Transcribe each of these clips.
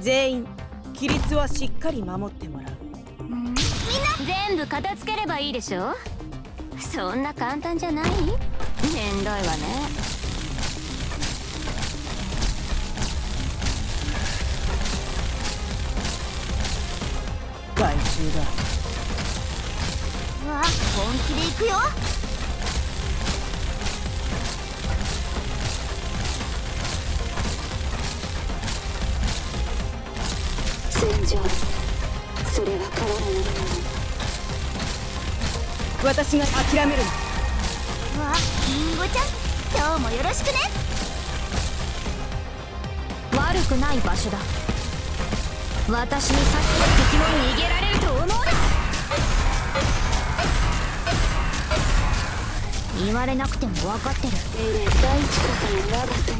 全員規律はしっかり守ってもらう。みんな全部片付ければいいでしょ？そんな簡単じゃない？めんどいわね。害虫だ。うわ本気で行くよ戦場それは変わらないもの私が諦めるなわりんごちゃん今日もよろしくね悪くない場所だ。私にさっき敵も逃げられると思うな。言われなくても分かってる命令第一方の我が友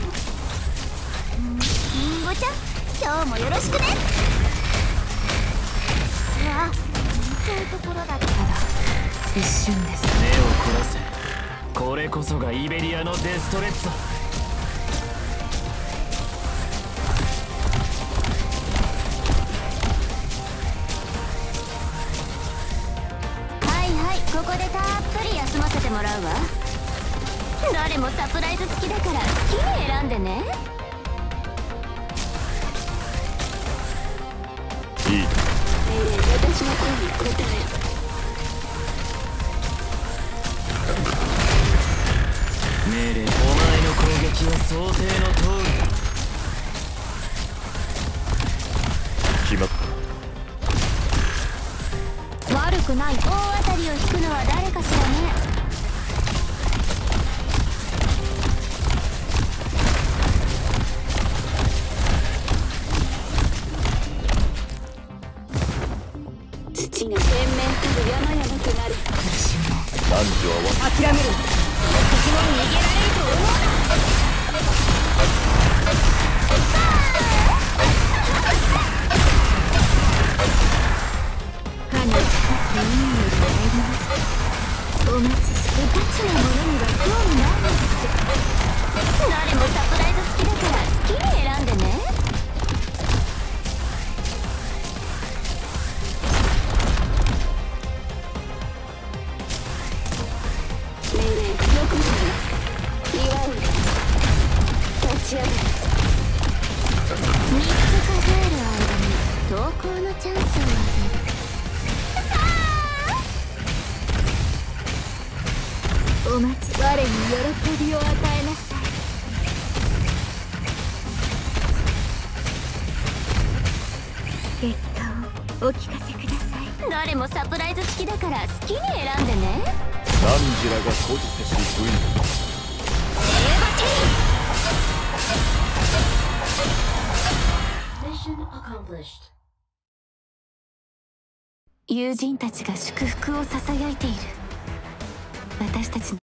りんごちゃん今日もよろしくね。うわそういうところだった。ら一瞬です。目を凝らせ。これこそがイベリアのデストレッツいはいここでたっぷり休ませてもらうわ。誰もサプライズ付きだから好きに選んでね。いい。命令私の声に応える命令お前の攻撃は想定の通り。決まった悪くない。大当たりを天面たる山々となる男女は諦める。な敵も逃げられると思う。なち上がる3つ数える間に投稿のチャンスをあげるお待ち我に喜びを与えなさい。結果をお聞かせください。誰もサプライズ付きだから好きに選んでね何時らが閉じせし部員友人たちが祝福をささやいている。私たちの